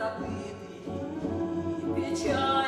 забытый печаль.